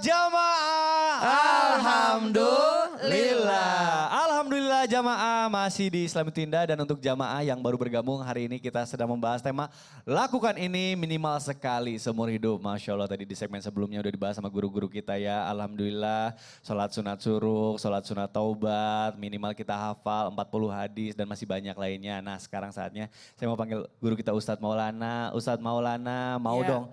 jamaah. Alhamdulillah. Alhamdulillah jamaah masih di Islam Tinda dan untuk jamaah yang baru bergabung hari ini kita sedang membahas tema lakukan ini minimal sekali seumur hidup. Masya Allah tadi di segmen sebelumnya udah dibahas sama guru-guru kita ya. Alhamdulillah sholat sunat suruh, sholat sunat taubat, minimal kita hafal 40 hadis dan masih banyak lainnya. Nah sekarang saatnya saya mau panggil guru kita Ustadz Maulana. Ustadz Maulana mau Iya. dong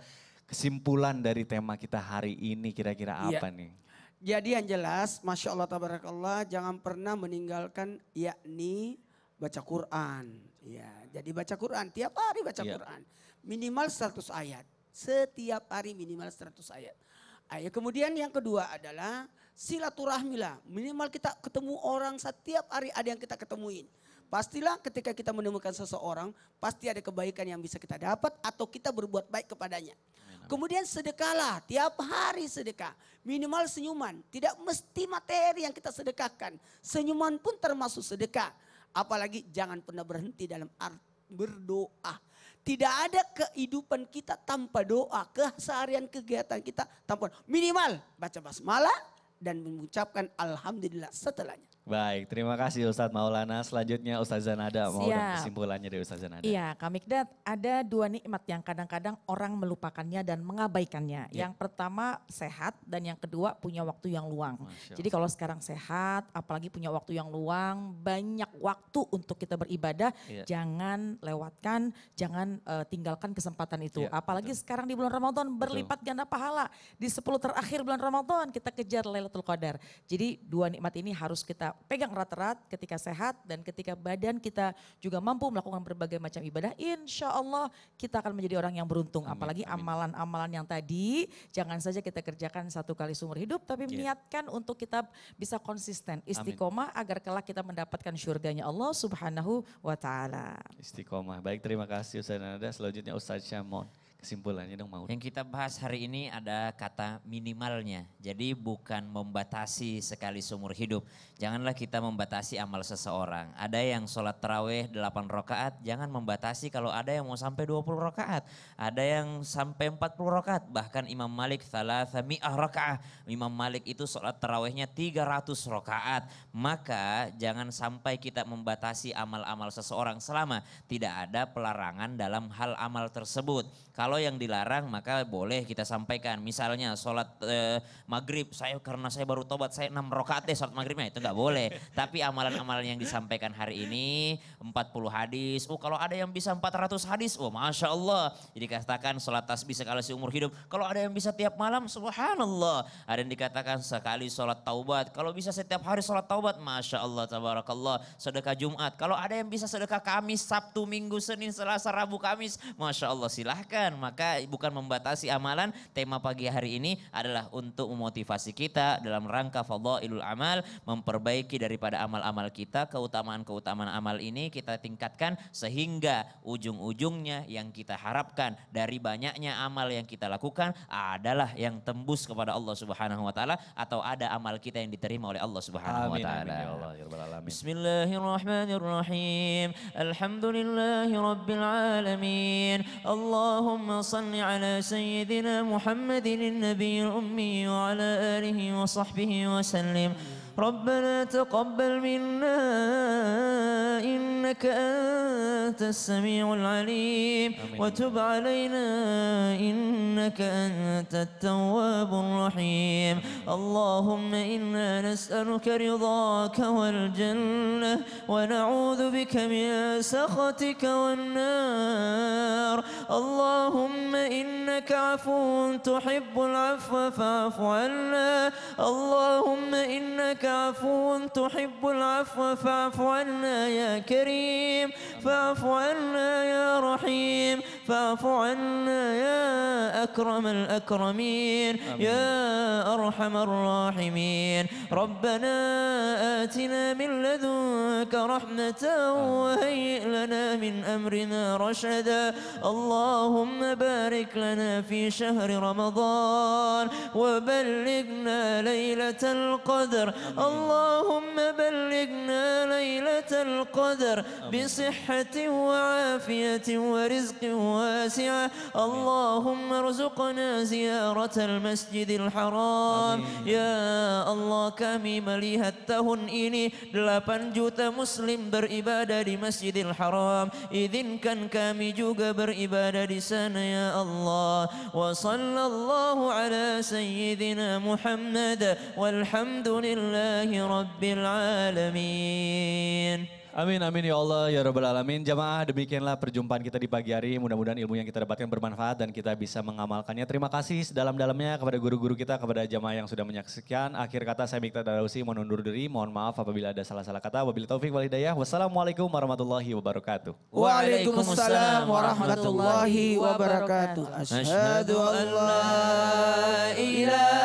kesimpulan dari tema kita hari ini kira-kira Iya. apa nih? Jadi yang jelas, Masya Allah Tabarakallah, jangan pernah meninggalkan yakni baca Quran. Ya, jadi baca Quran, tiap hari baca Iya. Quran. Minimal 100 ayat. Setiap hari minimal 100 ayat. Ayat. Kemudian yang kedua adalah silaturahmilah. Minimal kita ketemu orang setiap hari ada yang kita ketemuin. Pastilah ketika kita menemukan seseorang, pasti ada kebaikan yang bisa kita dapat atau kita berbuat baik kepadanya. Kemudian sedekahlah, tiap hari sedekah. Minimal senyuman, tidak mesti materi yang kita sedekahkan. Senyuman pun termasuk sedekah. Apalagi jangan pernah berhenti dalam berdoa. Tidak ada kehidupan kita tanpa doa, keseharian kegiatan kita tanpa minimal baca basmalah dan mengucapkan alhamdulillah setelahnya. Baik, terima kasih Ustadz Maulana. Selanjutnya Ustadz Zanada, mau dong kesimpulannya dari Ustadz Zanada. Iya, Kak Mikdad, ada dua nikmat yang kadang-kadang orang melupakannya dan mengabaikannya. Iya. Yang pertama sehat dan yang kedua punya waktu yang luang. Jadi kalau sekarang sehat, apalagi punya waktu yang luang, banyak waktu untuk kita beribadah, Iya. jangan lewatkan, jangan eh, tinggalkan kesempatan itu. Iya, apalagi sekarang di bulan Ramadan berlipat ganda pahala. Di 10 terakhir bulan Ramadan kita kejar Lailatul Qadar. Jadi dua nikmat ini harus kita pegang erat-erat ketika sehat dan ketika badan kita juga mampu melakukan berbagai macam ibadah. Insya Allah kita akan menjadi orang yang beruntung. Amin, Apalagi amin. amalan-amalan yang tadi jangan saja kita kerjakan satu kali seumur hidup tapi Iya. niatkan untuk kita bisa konsisten istiqomah agar kelak kita mendapatkan syurganya Allah subhanahu wa ta'ala. Istiqomah. Baik, terima kasih Ustadz Zanada. Selanjutnya Ustadz Syamon. Kesimpulannya dong mau. Yang kita bahas hari ini ada kata minimalnya. Jadi bukan membatasi sekali seumur hidup. Janganlah kita membatasi amal seseorang. Ada yang sholat terawih 8 rakaat, jangan membatasi kalau ada yang mau sampai 20 rakaat. Ada yang sampai 40 rakaat. Bahkan Imam Malik thalathami'ah rakaat. Imam Malik itu sholat terawihnya 300 rakaat. Maka jangan sampai kita membatasi amal-amal seseorang selama tidak ada pelarangan dalam hal amal tersebut. Kalau yang dilarang maka boleh kita sampaikan. Misalnya sholat eh, maghrib, saya karena saya baru tobat saya 6 rakaat deh sholat maghribnya itu nggak boleh. Tapi amalan-amalan yang disampaikan hari ini 40 hadis. Oh kalau ada yang bisa 400 hadis, oh masya Allah. Jadi katakan sholat tasbih sekali seumur hidup. Kalau ada yang bisa tiap malam, subhanallah. Ada yang dikatakan sekali sholat taubat. Kalau bisa setiap hari sholat taubat, masya Allah, tabarakallah. Sedekah Jumat. Kalau ada yang bisa sedekah Kamis, Sabtu, Minggu, Senin, Selasa, Rabu, Kamis, masya Allah silahkan. Maka bukan membatasi amalan. Tema pagi hari ini adalah untuk memotivasi kita dalam rangka fadhailul amal, memperbaiki daripada amal-amal kita, keutamaan-keutamaan amal ini kita tingkatkan sehingga ujung-ujungnya yang kita harapkan dari banyaknya amal yang kita lakukan adalah yang tembus kepada Allah Subhanahu wa taala atau ada amal kita yang diterima oleh Allah Subhanahu wa taala. amin ya. Ya. Bismillahirrahmanirrahim. Alhamdulillahi rabbil alamin. Allahumma اللهم صل على سيدنا محمد النبي الأمي وعلى آله وصحبه وسلم. ربنا تقبل منا إنك أنت السميع العليم. وتب علينا إنك أنت التواب الرحيم. اللهم إنا نسألك رضاك والجنة ونعوذ بك من سخطك والنار. اللهم إنك عفو تحب العفو فاعف عنا. اللهم إنك عفو تحب العفو فاعف عنا يا كريم. فاعف عنا يا رحيم. فاعف عنا يا أكرم الأكرمين يا أرحم الراحمين. ربنا آتنا من لدنك رحمة وهيئ لنا من أمرنا رشدا. اللهم بارك لنا في شهر رمضان وبلغنا ليلة القدر. اللهم بلغنا ليلة القدر بصحة وعافية ورزق واسعة اللهم ارزقنا زيارة المسجد الحرام Ya Allah kami melihat tahun ini 8 juta muslim beribadah di Masjidil Haram Izinkan kami juga beribadah di sana ya Allah Wa sallallahu ala sayyidina Muhammad Walhamdulillahi rabbil alamin Amin amin ya Allah ya Rabbal Alamin. Jamaah demikianlah perjumpaan kita di pagi hari. Mudah-mudahan ilmu yang kita dapatkan bermanfaat dan kita bisa mengamalkannya. Terima kasih sedalam-dalamnya kepada guru-guru kita, kepada jamaah yang sudah menyaksikan. Akhir kata saya Mikta Darausi mohon undur diri. Mohon maaf apabila ada salah-salah kata. Wabillahi taufik wal hidayah. Wassalamualaikum warahmatullahi wabarakatuh. Waalaikumsalam warahmatullahi wabarakatuh. Asyhadu an la ilaha